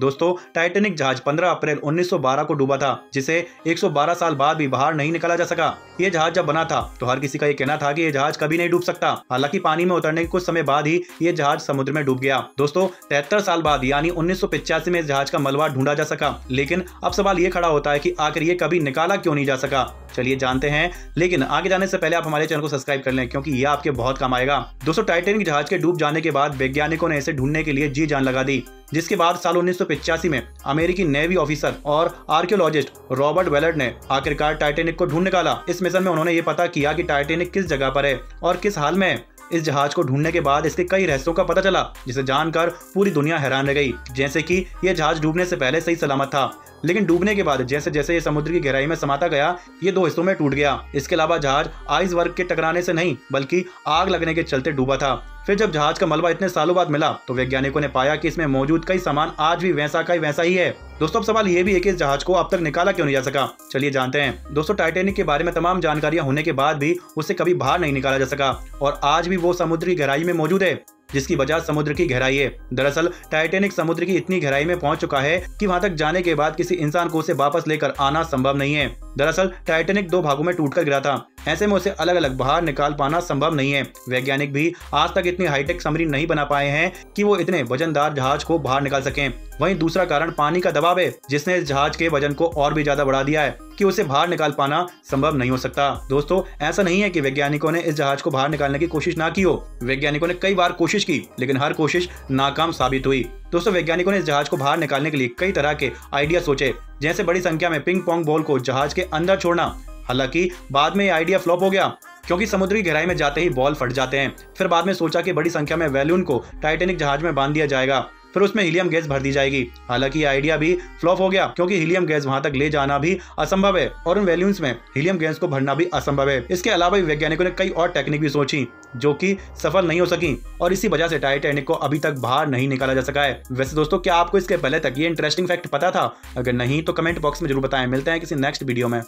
दोस्तों टाइटेनिक जहाज़ 15 अप्रैल 1912 को डूबा था, जिसे 112 साल बाद भी बाहर नहीं निकाला जा सका। ये जहाज़ जब बना था तो हर किसी का ये कहना था कि ये जहाज़ कभी नहीं डूब सकता। हालाँकि पानी में उतरने के कुछ समय बाद ही ये जहाज़ समुद्र में डूब गया। दोस्तों, तिहत्तर साल बाद, यानी उन्नीस में इस जहाज़ का मलबा ढूंढा जा सका। लेकिन अब सवाल ये खड़ा होता है की आखिर ये कभी निकाला क्यों नहीं जा सका? चलिए जानते हैं। लेकिन आगे जाने से पहले आप हमारे चैनल को सब्सक्राइब कर लें, क्योंकि ये आपके बहुत काम आएगा। दोस्तों टाइटेनिक जहाज़ के डूब जाने के बाद वैज्ञानिकों ने इसे ढूँढने के लिए जी जान लगा दी। जिसके बाद साल उन्नीस में अमेरिकी नेवी ऑफिसर और आर्कियोलॉजिस्ट रॉबर्ट वेलर्ड ने आखिरकार टाइटेनिक को ढूंढ निकाला। इस मिशन में उन्होंने ये पता किया कि टाइटेनिक किस जगह पर है और किस हाल में है। इस जहाज़ को ढूँढने के बाद इसके कई रहस्यों का पता चला, जिसे जानकर पूरी दुनिया हैरान रह गई। जैसे कि यह जहाज़ डूबने से पहले सही सलामत था, लेकिन डूबने के बाद जैसे जैसे ये समुद्र की गहराई में समाता गया, ये दो हिस्सों में टूट गया। इसके अलावा जहाज़ आइस वर्ग के टकराने से नहीं, बल्कि आग लगने के चलते डूबा था। फिर जब जहाज़ का मलबा इतने सालों बाद मिला तो वैज्ञानिकों ने पाया कि इसमें मौजूद कई सामान आज भी वैसा का वैसा ही है। दोस्तों, अब सवाल ये भी है कि इस जहाज़ को अब तक निकाला क्यों नहीं जा सका? चलिए जानते हैं। दोस्तों टाइटेनिक के बारे में तमाम जानकारियाँ होने के बाद भी उसे कभी बाहर नहीं निकाला जा सका। और आज भी वो समुद्री गहराई में मौजूद है, जिसकी वजह समुद्र की गहराई है। दरअसल टाइटेनिक समुद्र की इतनी गहराई में पहुँच चुका है कि वहाँ तक जाने के बाद किसी इंसान को उसे वापस लेकर आना संभव नहीं है। दरअसल टाइटेनिक दो भागों में टूटकर गिरा था। ऐसे में उसे अलग अलग बाहर निकाल पाना संभव नहीं है। वैज्ञानिक भी आज तक इतनी हाईटेक समरी नहीं बना पाए हैं कि वो इतने वजनदार जहाज़ को बाहर निकाल सकें। वहीं दूसरा कारण पानी का दबाव है, जिसने इस जहाज़ के वज़न को और भी ज़्यादा बढ़ा दिया है कि उसे बाहर निकाल पाना संभव नहीं हो सकता। दोस्तों, ऐसा नहीं है कि वैज्ञानिकों ने इस जहाज़ को बाहर निकालने की कोशिश ना की हो। वैज्ञानिकों ने कई बार कोशिश की, लेकिन हर कोशिश नाकाम साबित हुई। दोस्तों, वैज्ञानिकों ने इस जहाज़ को बाहर निकालने के लिए कई तरह के आइडिया सोचे, जैसे बड़ी संख्या में पिंग पोंग बॉल को जहाज़ के अंदर छोड़ना। हालाँकि बाद में ये आइडिया फ्लॉप हो गया, क्योंकि समुद्री गहराई में जाते ही बॉल फट जाते हैं। फिर बाद में सोचा कि बड़ी संख्या में वैल्यून को टाइटेनिक जहाज़ में बाँध दिया जाएगा, फिर उसमें हीलियम गैस भर दी जाएगी। हालाँकि ये आइडिया भी फ्लॉप हो गया, क्योंकि हीलियम गैस वहाँ तक ले जाना भी असंभव है, और उन वैल्यून्स में हीलियम गैस को भरना भी असंभव है। इसके अलावा वैज्ञानिकों ने कई और टेक्निक भी सोची, जो कि सफल नहीं हो सकी, और इसी वजह से टाइटेनिक को अभी तक बाहर नहीं निकाला जा सका है। वैसे दोस्तों, क्या आपको इसके पहले तक ये इंटरेस्टिंग फैक्ट पता था? अगर नहीं तो कमेंट बॉक्स में ज़रूर बताएँ। मिलते हैं किसी नेक्स्ट वीडियो में।